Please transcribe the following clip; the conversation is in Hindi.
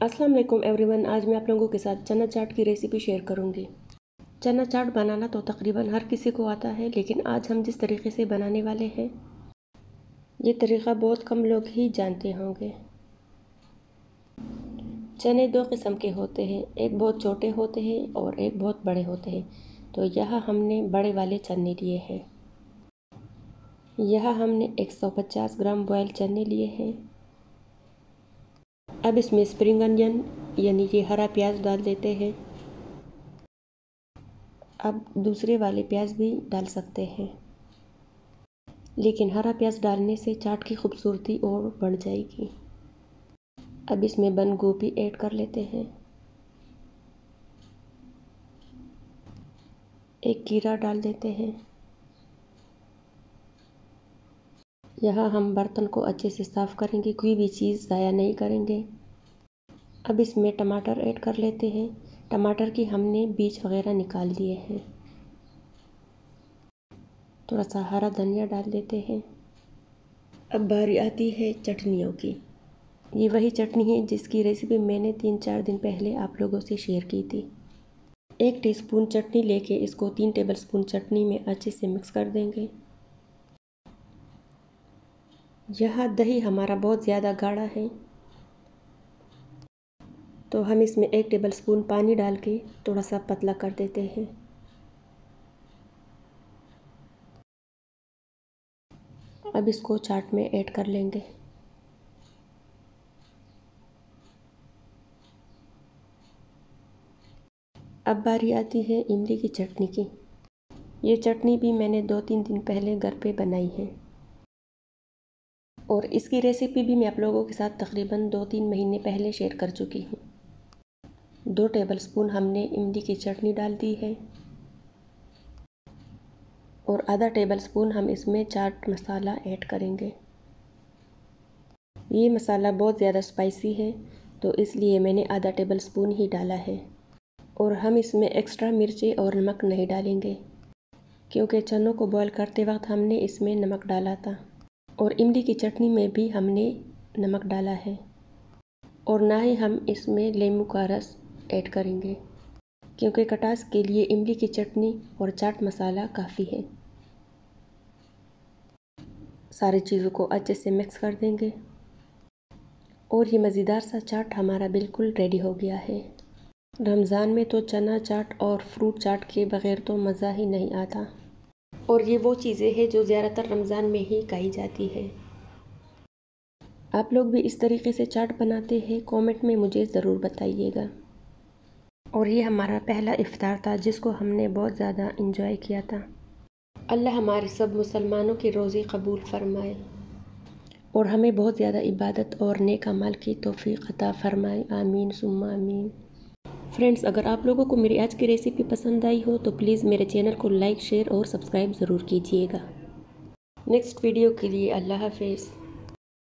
अस्सलाम वालेकुम एवरीवन। आज मैं आप लोगों के साथ चना चाट की रेसिपी शेयर करूँगी। चना चाट बनाना तो तकरीबन हर किसी को आता है, लेकिन आज हम जिस तरीके से बनाने वाले हैं, ये तरीक़ा बहुत कम लोग ही जानते होंगे। चने दो किस्म के होते हैं, एक बहुत छोटे होते हैं और एक बहुत बड़े होते हैं। तो यह हमने बड़े वाले चने लिए हैं। यह हमने 150 ग्राम बॉयल चने लिए हैं। अब इसमें स्प्रिंग अनियन यानी कि हरा प्याज डाल देते हैं। अब दूसरे वाले प्याज भी डाल सकते हैं। लेकिन हरा प्याज डालने से चाट की खूबसूरती और बढ़ जाएगी। अब इसमें बंद गोभी ऐड कर लेते हैं। एक कीरा डाल देते हैं। यहाँ हम बर्तन को अच्छे से साफ़ करेंगे, कोई भी चीज़ ज़ाया नहीं करेंगे। अब इसमें टमाटर ऐड कर लेते हैं। टमाटर की हमने बीज वगैरह निकाल दिए हैं। थोड़ा सा हरा धनिया डाल देते हैं। अब बारी आती है चटनियों की। ये वही चटनी है जिसकी रेसिपी मैंने तीन चार दिन पहले आप लोगों से शेयर की थी। एक टीस्पून चटनी लेके इसको तीन टेबल स्पून चटनी में अच्छे से मिक्स कर देंगे। यह दही हमारा बहुत ज़्यादा गाढ़ा है। तो हम इसमें एक टेबल स्पून पानी डाल के थोड़ा सा पतला कर देते हैं। अब इसको चाट में ऐड कर लेंगे। अब बारी आती है इमली की चटनी की। ये चटनी भी मैंने दो तीन दिन पहले घर पे बनाई है। और इसकी रेसिपी भी मैं आप लोगों के साथ तकरीबन दो तीन महीने पहले शेयर कर चुकी हूँ। दो टेबल स्पून हमने इमली की चटनी डाल दी है। और आधा टेबल स्पून हम इसमें चाट मसाला ऐड करेंगे। ये मसाला बहुत ज़्यादा स्पाइसी है तो इसलिए मैंने आधा टेबल स्पून ही डाला है। और हम इसमें एक्स्ट्रा मिर्ची और नमक नहीं डालेंगे, क्योंकि चनों को बॉईल करते वक्त हमने इसमें नमक डाला था। और इमली की चटनी में भी हमने नमक डाला है। और ना ही हम इसमें लेमू का रस ऐड करेंगे, क्योंकि कटास के लिए इमली की चटनी और चाट मसाला काफ़ी है। सारी चीज़ों को अच्छे से मिक्स कर देंगे। और ये मज़ेदार सा चाट हमारा बिल्कुल रेडी हो गया है। रमज़ान में तो चना चाट और फ्रूट चाट के बग़ैर तो मज़ा ही नहीं आता। और ये वो चीज़ें हैं जो ज़्यादातर रमज़ान में ही खाई जाती है। आप लोग भी इस तरीके से चाट बनाते हैं, कमेंट में मुझे ज़रूर बताइएगा। और ये हमारा पहला इफ़ार था, जिसको हमने बहुत ज़्यादा इंजॉय किया था। अल्लाह हमारे सब मुसलमानों की रोज़ी कबूल फ़रमाए और हमें बहुत ज़्यादा इबादत और नेक अमल की तोफ़ी अता फ़रमाए। आमीन, सुम्मा आमीन। फ्रेंड्स अगर आप लोगों को मेरी आज की रेसिपी पसंद आई हो तो प्लीज़ मेरे चैनल को लाइक शेयर और सब्सक्राइब ज़रूर कीजिएगा। नेक्स्ट वीडियो के लिए अल्लाह हाफिज़।